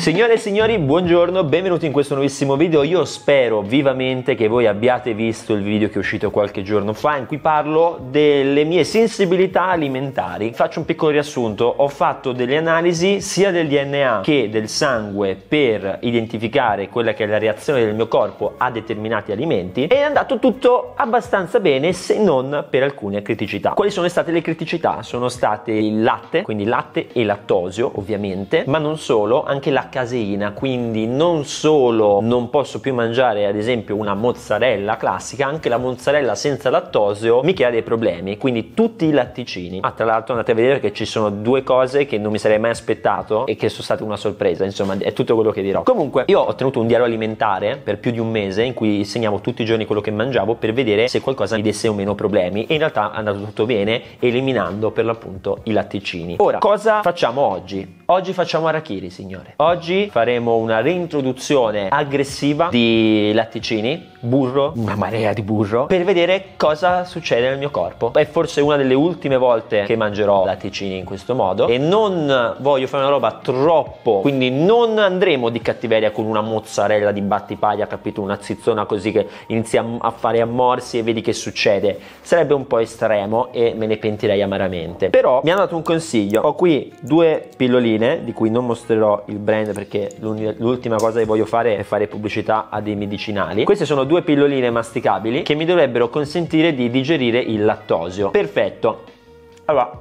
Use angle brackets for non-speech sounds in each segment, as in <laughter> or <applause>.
Signore e signori, buongiorno, benvenuti in questo nuovissimo video. Io spero vivamente che voi abbiate visto il video che è uscito qualche giorno fa in cui parlo delle mie sensibilità alimentari. Faccio un piccolo riassunto. Ho fatto delle analisi sia del DNA che del sangue per identificare quella che è la reazione del mio corpo a determinati alimenti e è andato tutto abbastanza bene se non per alcune criticità. Quali sono state le criticità? Sono state il latte, quindi latte e lattosio ovviamente, ma non solo, anche la caseina, quindi non solo non posso più mangiare ad esempio una mozzarella classica, anche la mozzarella senza lattosio mi crea dei problemi, quindi tutti i latticini. Ah, tra l'altro andate a vedere che ci sono due cose che non mi sarei mai aspettato e che sono state una sorpresa, insomma è tutto quello che dirò. Comunque io ho tenuto un diario alimentare per più di un mese in cui segnavo tutti i giorni quello che mangiavo per vedere se qualcosa mi desse o meno problemi e in realtà è andato tutto bene eliminando per l'appunto i latticini. Ora, cosa facciamo oggi? Oggi facciamo arachiri, signore. Oggi faremo una reintroduzione aggressiva di latticini, burro, una marea di burro, per vedere cosa succede nel mio corpo. È forse una delle ultime volte che mangerò latticini in questo modo e non voglio fare una roba troppo, quindi non andremo di cattiveria con una mozzarella di battipaglia, capito? Una zizzona così che inizia a fare ammorsi e vedi che succede. Sarebbe un po' estremo e me ne pentirei amaramente. Però mi hanno dato un consiglio. Ho qui due pilloline di cui non mostrerò il brand perché l'ultima cosa che voglio fare è fare pubblicità a dei medicinali. Queste sono due pilloline masticabili che mi dovrebbero consentire di digerire il lattosio. Perfetto. Allora.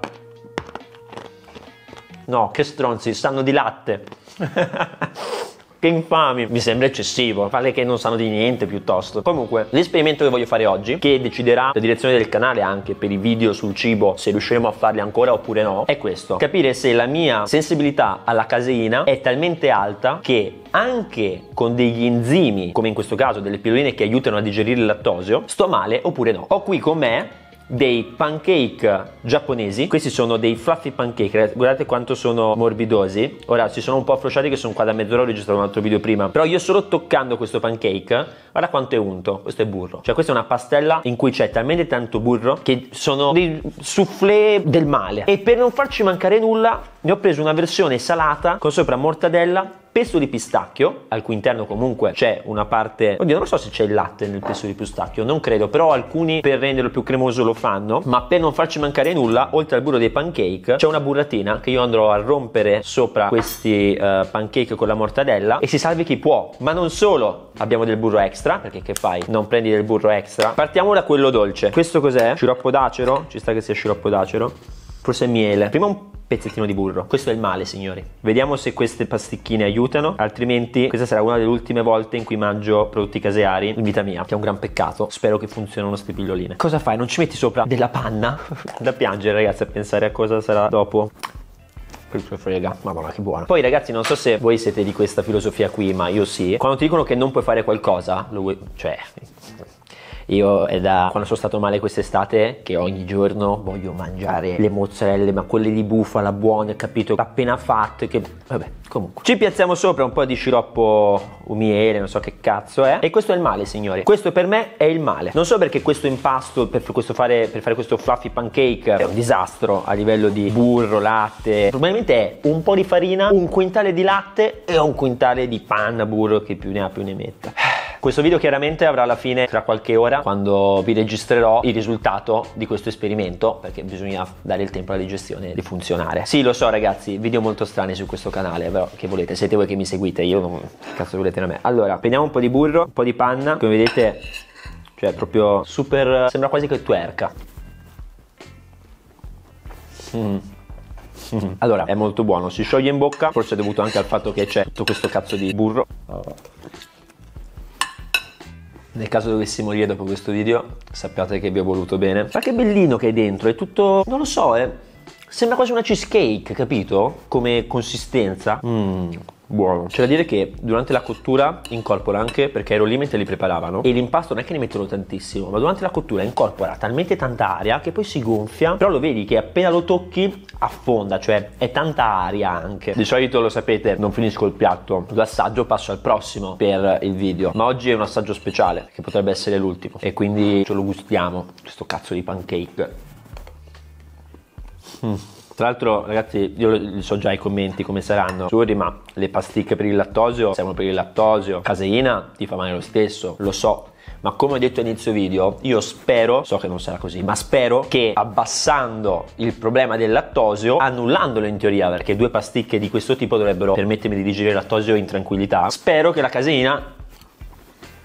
No, che stronzi, sanno di latte. <laughs> Che infami, mi sembra eccessivo, fare che non sanno di niente piuttosto. Comunque, l'esperimento che voglio fare oggi, che deciderà la direzione del canale anche per i video sul cibo, se riusciremo a farli ancora oppure no, è questo. Capire se la mia sensibilità alla caseina è talmente alta che anche con degli enzimi, come in questo caso delle pilloline che aiutano a digerire il lattosio, sto male oppure no. Ho qui con me dei pancake giapponesi. Questi sono dei fluffy pancake, guardate quanto sono morbidosi. Ora si sono un po' afflosciati che sono qua da mezz'ora, ho registrato un altro video prima. Però io solo toccando questo pancake, guarda quanto è unto. Questo è burro. Cioè questa è una pastella in cui c'è talmente tanto burro che sono dei soufflé del male. E per non farci mancare nulla, ne ho preso una versione salata con sopra mortadella pesto di pistacchio, al cui interno comunque c'è una parte, oddio non so se c'è il latte nel pesto di pistacchio, non credo, però alcuni per renderlo più cremoso lo fanno, ma per non farci mancare nulla, oltre al burro dei pancake, c'è una burratina che io andrò a rompere sopra questi uh, pancake con la mortadella e si salvi chi può, ma non solo, abbiamo del burro extra, perché che fai? Non prendi del burro extra. Partiamo da quello dolce. Questo cos'è? Sciroppo d'acero? Ci sta che sia sciroppo d'acero? Forse miele. Prima un pezzettino di burro. Questo è il male, signori. Vediamo se queste pasticchine aiutano, altrimenti questa sarà una delle ultime volte in cui mangio prodotti caseari in vita mia, che è un gran peccato. Spero che funzionino queste pilloline. Cosa fai? Non ci metti sopra della panna? <laughs> da piangere, ragazzi, a pensare a cosa sarà dopo che frega, madonna che buona. Poi ragazzi non so se voi siete di questa filosofia qui, ma io sì. Quando ti dicono che non puoi fare qualcosa, lo vuoi, cioè io è da quando sono stato male quest'estate che ogni giorno voglio mangiare le mozzarelle, ma quelle di bufala buone, capito? Appena fatte, che vabbè, comunque. Ci piazziamo sopra un po' di sciroppo miele, non so che cazzo è. E questo è il male, signori. Questo per me è il male. Non so perché questo impasto per, questo fare, per fare questo fluffy pancake è un disastro a livello di burro, latte. Probabilmente è un po' di farina, un quintale di latte e un quintale di panna, burro, che più ne ha più ne metta. Questo video chiaramente avrà alla fine tra qualche ora quando vi registrerò il risultato di questo esperimento perché bisogna dare il tempo alla digestione di funzionare. Sì, lo so ragazzi, video molto strani su questo canale, però che volete, siete voi che mi seguite, io non cazzo volete da me. Allora, prendiamo un po' di burro, un po' di panna, come vedete cioè proprio super sembra quasi che tuerca. Mm. <laughs> Allora, è molto buono, si scioglie in bocca, forse è dovuto anche al fatto che c'è tutto questo cazzo di burro. Nel caso dovessi morire dopo questo video, sappiate che vi ho voluto bene. Ma che bellino che è dentro, è tutto... non lo so, è... sembra quasi una cheesecake, capito? Come consistenza. Mmm buono. C'è da dire che durante la cottura incorpora anche, perché ero lì mentre li preparavano, e l'impasto non è che ne mettono tantissimo, ma durante la cottura incorpora talmente tanta aria che poi si gonfia, però lo vedi che appena lo tocchi affonda, cioè è tanta aria anche. Di solito lo sapete, non finisco il piatto, l'assaggio passo al prossimo per il video, ma oggi è un assaggio speciale, che potrebbe essere l'ultimo, e quindi ce lo gustiamo, questo cazzo di pancake. Mm. Tra l'altro, ragazzi, io so già i commenti come saranno. Suri, ma le pasticche per il lattosio servono per il lattosio. Caseina ti fa male lo stesso, lo so ma come ho detto all'inizio video io spero so che non sarà così ma spero che abbassando il problema del lattosio annullandolo in teoria perché due pasticche di questo tipo dovrebbero permettermi di digerire il lattosio in tranquillità spero che la caseina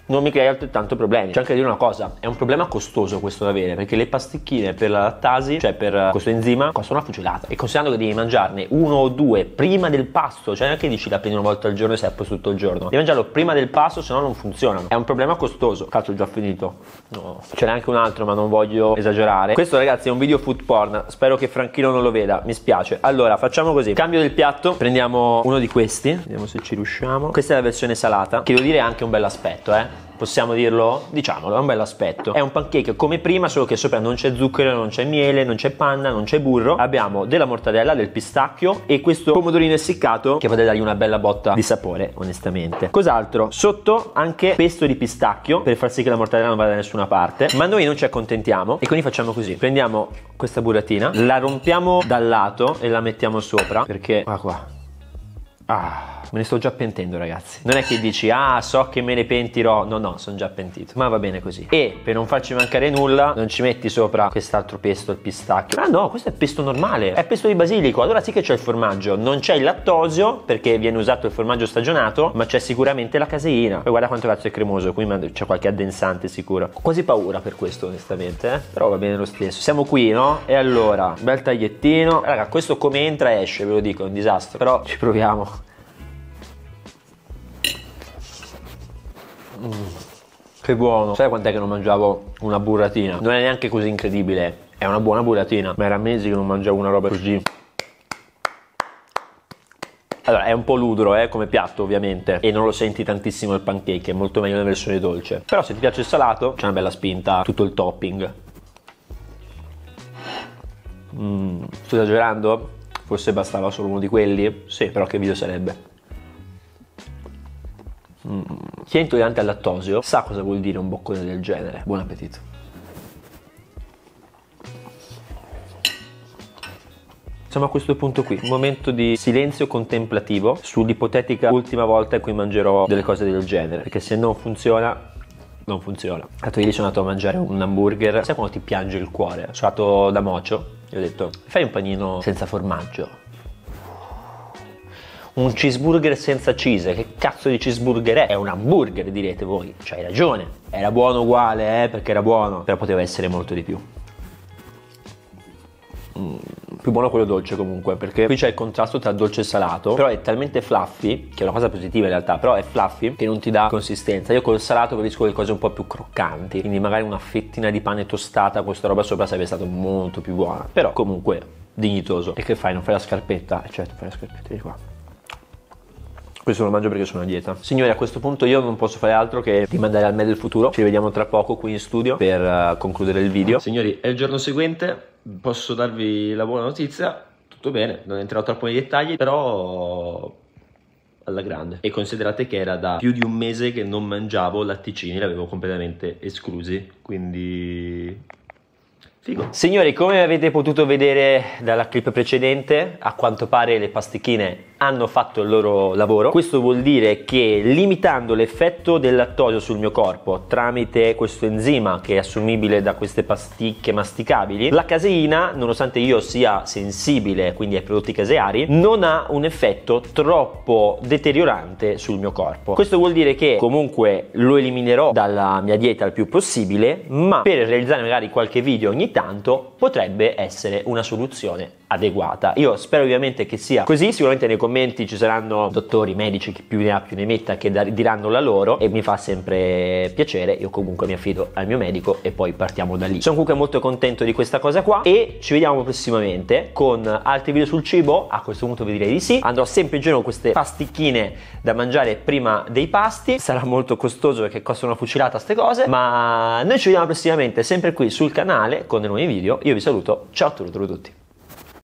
non mi crei altrettanto problemi. C'è anche da dire una cosa, è un problema costoso questo da avere, perché le pasticchine per la lattasi, cioè per questo enzima, costano una fucilata. E considerando che devi mangiarne uno o due prima del pasto, cioè non è che dici la prendi una volta al giorno e sei a tutto il giorno. Devi mangiarlo prima del pasto, se no non funzionano. È un problema costoso. Cazzo, ho già finito. No. Ce n'è anche un altro, ma non voglio esagerare. Questo, ragazzi, è un video food porn. Spero che Franchino non lo veda. Mi spiace. Allora, facciamo così. Cambio del piatto. Prendiamo uno di questi. Vediamo se ci riusciamo. Questa è la versione salata, che devo dire è anche un bel aspetto, eh possiamo dirlo? Diciamolo, è un bel aspetto. È un pancake come prima, solo che sopra non c'è zucchero, non c'è miele, non c'è panna, non c'è burro. Abbiamo della mortadella, del pistacchio e questo pomodorino essiccato che a dargli una bella botta di sapore, onestamente. Cos'altro? Sotto anche pesto di pistacchio per far sì che la mortadella non vada da nessuna parte. Ma noi non ci accontentiamo e quindi facciamo così. Prendiamo questa buratina, la rompiamo dal lato e la mettiamo sopra perché... Ah qua. Ah me ne sto già pentendo ragazzi. Non è che dici, ah so che me ne pentirò, no no, sono già pentito. Ma va bene così. E per non farci mancare nulla, non ci metti sopra quest'altro pesto, il pistacchio. Ah no, questo è pesto normale, è pesto di basilico. Allora sì che c'è il formaggio. Non c'è il lattosio perché viene usato il formaggio stagionato, ma c'è sicuramente la caseina. Poi guarda quanto cazzo è cremoso, qui c'è qualche addensante sicuro. Ho quasi paura per questo onestamente, eh? però va bene lo stesso. Siamo qui, no? E allora, bel tagliettino. Raga, questo come entra esce, ve lo dico, è un disastro. Però ci proviamo. Mm, che buono. Sai quant'è che non mangiavo una burratina? Non è neanche così incredibile. È una buona burratina, ma era mesi che non mangiavo una roba così. Allora, è un po' ludro eh, come piatto ovviamente e non lo senti tantissimo il pancake, è molto meglio nella versione dolce. Però se ti piace il salato, c'è una bella spinta, tutto il topping. Mm, sto esagerando? Forse bastava solo uno di quelli? Sì, però che video sarebbe? Mm. Chi è intollerante al lattosio sa cosa vuol dire un boccone del genere. Buon appetito. Siamo a questo punto qui, un momento di silenzio contemplativo sull'ipotetica ultima volta in cui mangerò delle cose del genere, perché se non funziona non funziona. L'altro ieri sono andato a mangiare un hamburger, sai quando ti piange il cuore? Sono andato da Mocio e ho detto fai un panino senza formaggio un cheeseburger senza cheese, che cazzo di cheeseburger è? È un hamburger direte voi, c'hai ragione, era buono uguale, eh, perché era buono, però poteva essere molto di più. Mm, più buono quello dolce comunque perché qui c'è il contrasto tra dolce e salato però è talmente fluffy che è una cosa positiva in realtà però è fluffy che non ti dà consistenza. Io col salato preferisco le cose un po' più croccanti quindi magari una fettina di pane tostata questa roba sopra sarebbe stata molto più buona. Però comunque dignitoso. E che fai? Non fai la scarpetta? Eh, certo fai la scarpetta di qua questo lo mangio perché sono a dieta. Signori, a questo punto io non posso fare altro che rimandare al me del futuro. Ci vediamo tra poco qui in studio per uh, concludere il video. Signori, è il giorno seguente. Posso darvi la buona notizia. Tutto bene, non entrerò troppo nei dettagli, però alla grande e considerate che era da più di un mese che non mangiavo latticini, li avevo completamente esclusi, quindi Figo. Signori, come avete potuto vedere dalla clip precedente, a quanto pare le pasticchine hanno fatto il loro lavoro. Questo vuol dire che limitando l'effetto del lattosio sul mio corpo tramite questo enzima che è assumibile da queste pasticche masticabili, la caseina, nonostante io sia sensibile quindi ai prodotti caseari, non ha un effetto troppo deteriorante sul mio corpo. Questo vuol dire che comunque lo eliminerò dalla mia dieta il più possibile, ma per realizzare magari qualche video ogni tanto potrebbe essere una soluzione adeguata. Io spero ovviamente che sia così, sicuramente nei commenti ci saranno dottori, medici, chi più ne ha più ne metta, che diranno la loro e mi fa sempre piacere, io comunque mi affido al mio medico e poi partiamo da lì. Sono comunque molto contento di questa cosa qua e ci vediamo prossimamente con altri video sul cibo, a questo punto vi direi di sì, andrò sempre in giro con queste pasticchine da mangiare prima dei pasti, sarà molto costoso perché costano una fucilata queste cose, ma noi ci vediamo prossimamente sempre qui sul canale con dei nuovi video, io vi saluto, ciao a tutti.